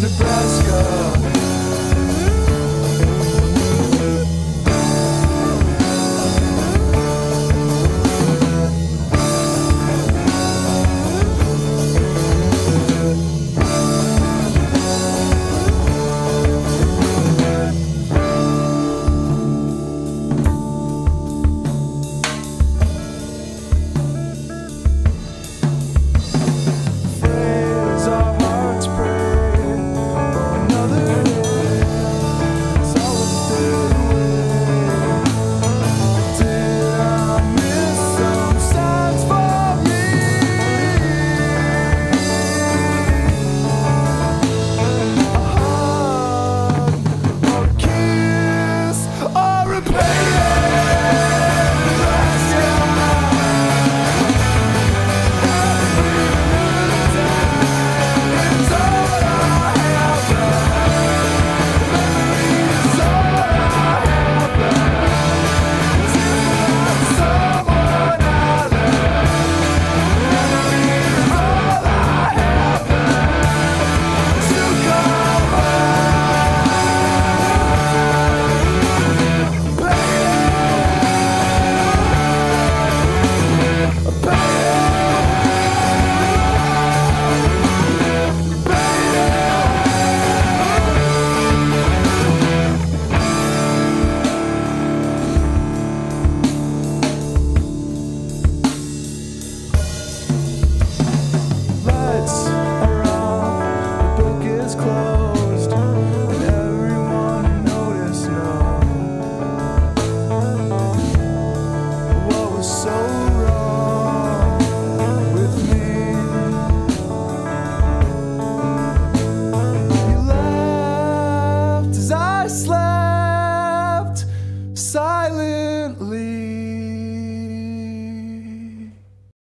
Nebraska. silently.